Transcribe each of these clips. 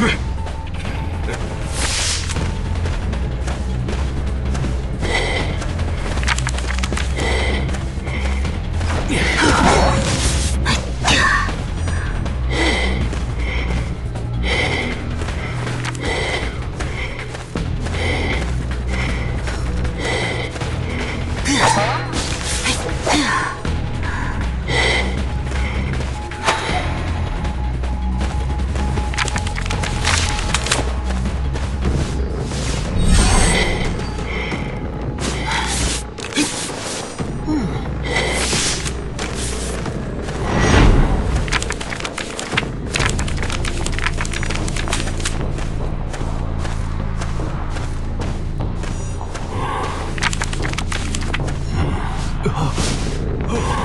Mais... Oh!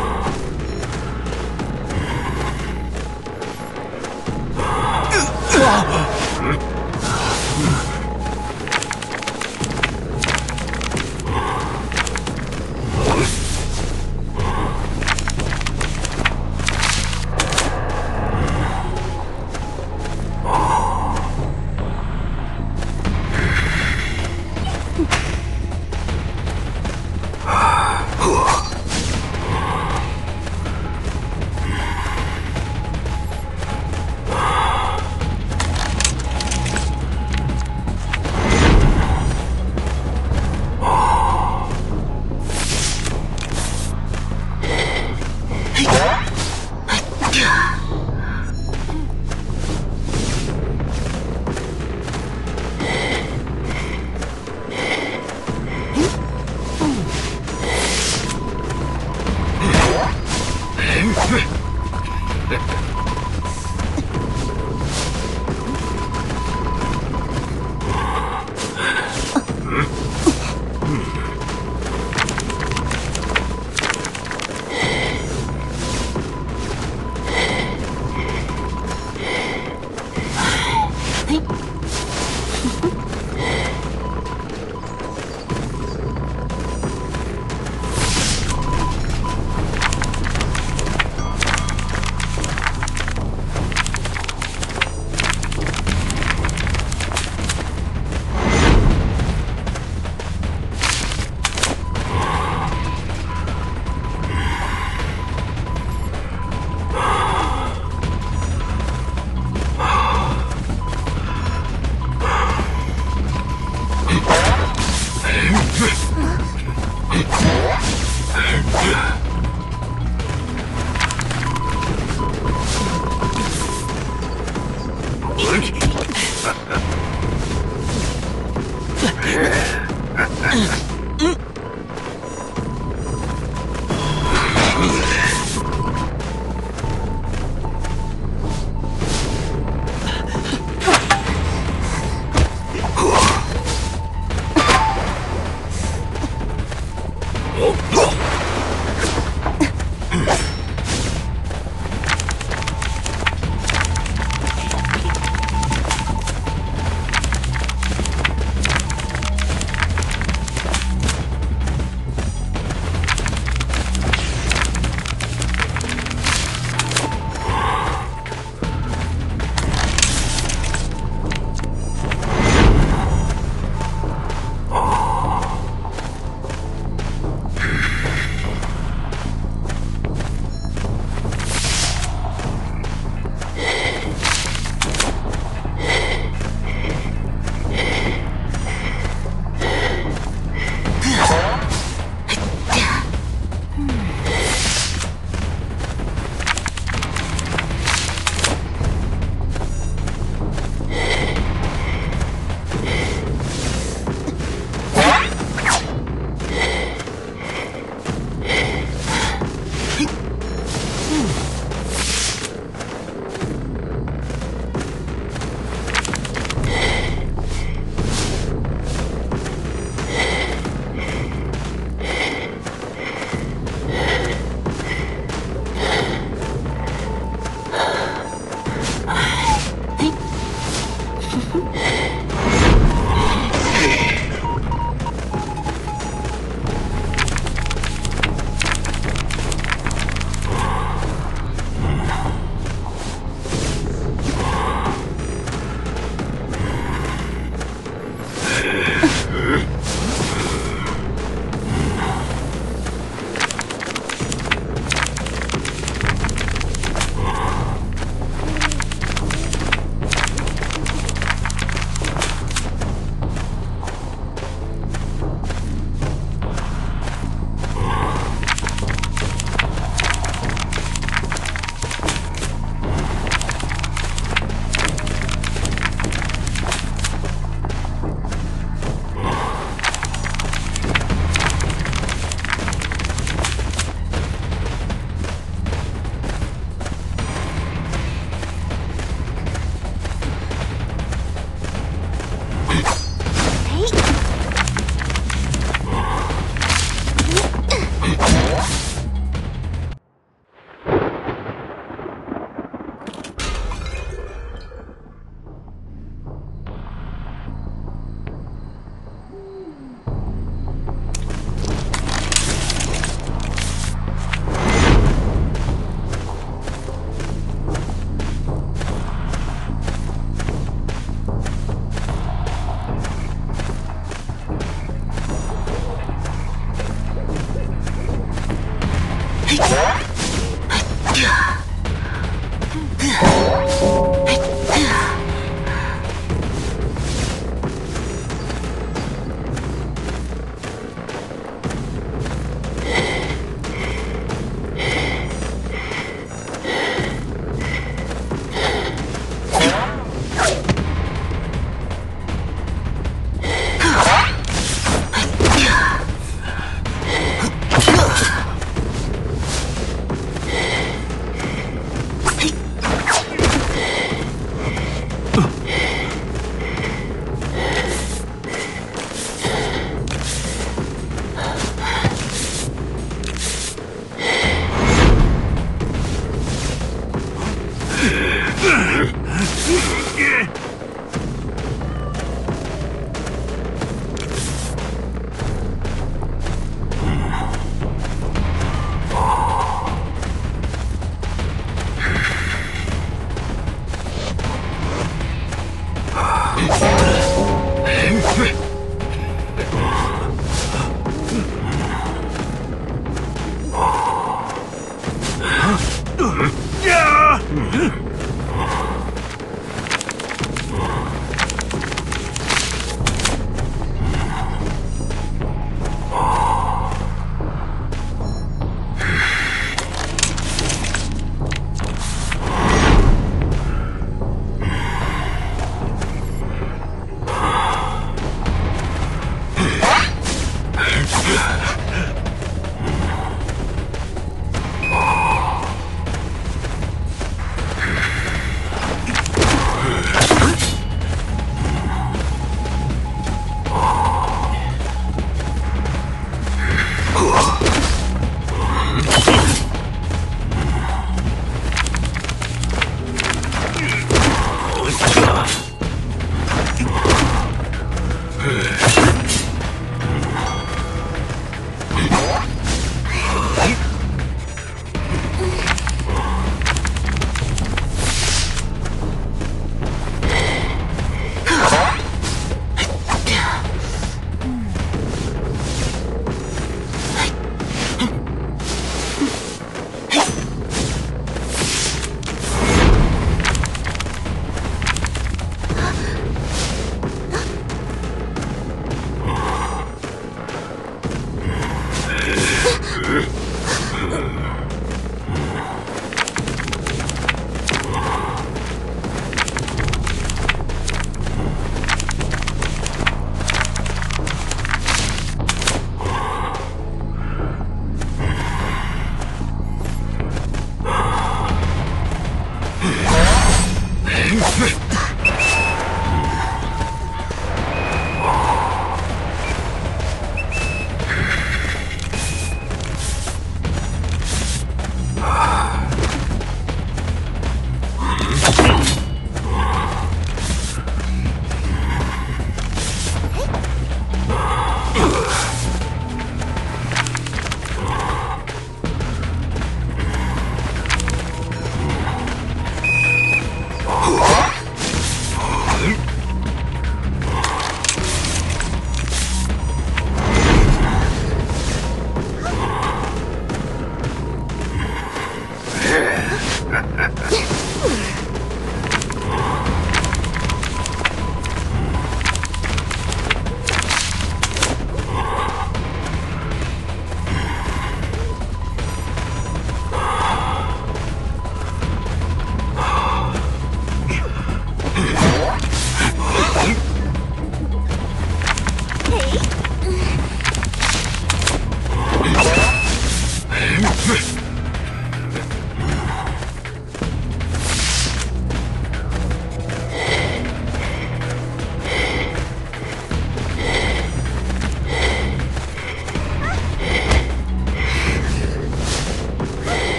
すげえ!